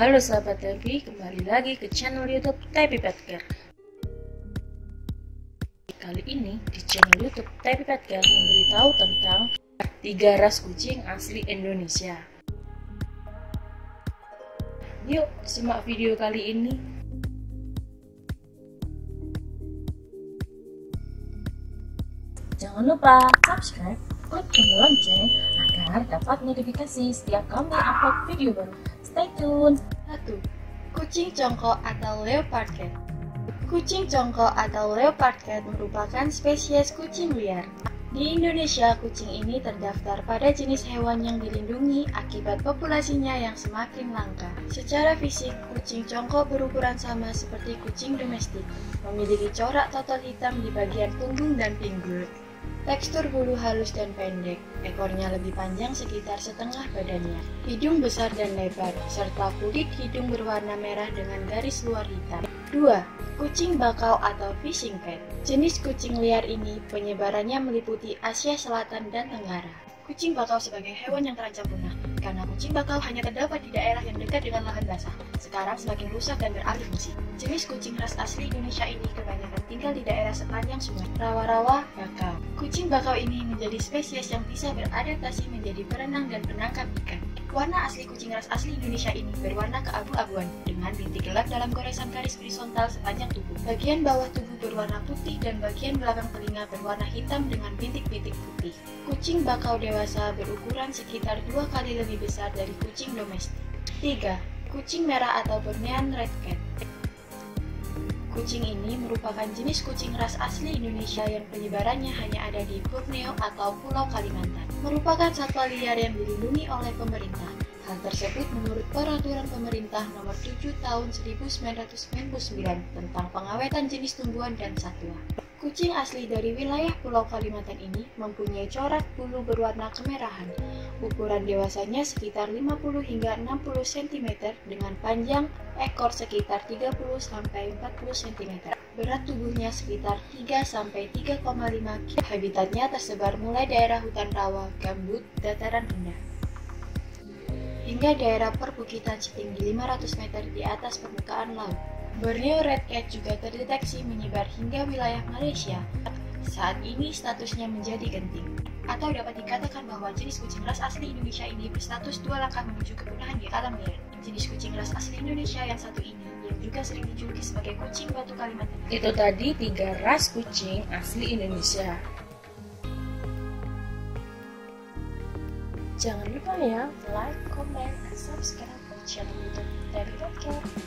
Halo sahabat Tepi, kembali lagi ke channel YouTube Tepi Petker. Kali ini di channel YouTube Tepi Petker memberitahu tentang tiga ras kucing asli Indonesia. Yuk, simak video kali ini. Jangan lupa subscribe, klik tombol lonceng agar dapat notifikasi setiap kami upload video baru. Stay tune. 1. Kucing congkok atau leopard cat. Kucing congkok atau leopard cat merupakan spesies kucing liar. Di Indonesia, kucing ini terdaftar pada jenis hewan yang dilindungi akibat populasinya yang semakin langka. Secara fisik, kucing congkok berukuran sama seperti kucing domestik, memiliki corak total hitam di bagian punggung dan pinggul. Tekstur bulu halus dan pendek, ekornya lebih panjang sekitar setengah badannya. Hidung besar dan lebar, serta kulit hidung berwarna merah dengan garis luar hitam. 2. Kucing bakau atau fishing cat. Jenis kucing liar ini penyebarannya meliputi Asia Selatan dan Tenggara. Kucing bakau sebagai hewan yang terancam punah, karena kucing bakau hanya terdapat di daerah yang dekat dengan lahan basah. Sekarang semakin rusak dan beralih fungsi. Jenis kucing ras asli Indonesia ini kebanyakan tinggal di daerah sepanjang sungai, rawa-rawa, bakau. Kucing bakau ini menjadi spesies yang bisa beradaptasi menjadi berenang dan penangkap ikan. Warna asli kucing ras asli Indonesia ini berwarna keabu-abuan dengan bintik gelap dalam goresan garis horizontal sepanjang tubuh. Bagian bawah tubuh berwarna putih dan bagian belakang telinga berwarna hitam dengan bintik-bintik putih. Kucing bakau dewasa berukuran sekitar dua kali lebih besar dari kucing domestik. 3. Kucing merah atau Bornean Red Cat Kucing ini merupakan jenis kucing ras asli Indonesia yang penyebarannya hanya ada di Borneo atau Pulau Kalimantan. Merupakan satwa liar yang dilindungi oleh pemerintah. Hal tersebut menurut peraturan pemerintah nomor 7 tahun 1999 tentang pengawetan jenis tumbuhan dan satwa. Kucing asli dari wilayah Pulau Kalimantan ini mempunyai corak bulu berwarna kemerahan. Ukuran dewasanya sekitar 50 hingga 60 cm dengan panjang ekor sekitar 30 sampai 40 cm. Berat tubuhnya sekitar 3 sampai 3,5 kg. Habitatnya tersebar mulai daerah hutan rawa, gambut, dataran rendah hingga daerah perbukitan setinggi 500 meter di atas permukaan laut. Borneo Red Cat juga terdeteksi menyebar hingga wilayah Malaysia. Saat ini statusnya menjadi genting. Atau dapat dikatakan bahwa jenis kucing ras asli Indonesia ini berstatus dua langkah menuju kepunahan di alam liar. Jenis kucing ras asli Indonesia yang satu ini yang juga sering dijuluki sebagai kucing batu Kalimantan. Itu tadi tiga ras kucing asli Indonesia. Jangan lupa ya like, comment, dan subscribe channel YouTube dari Podcast.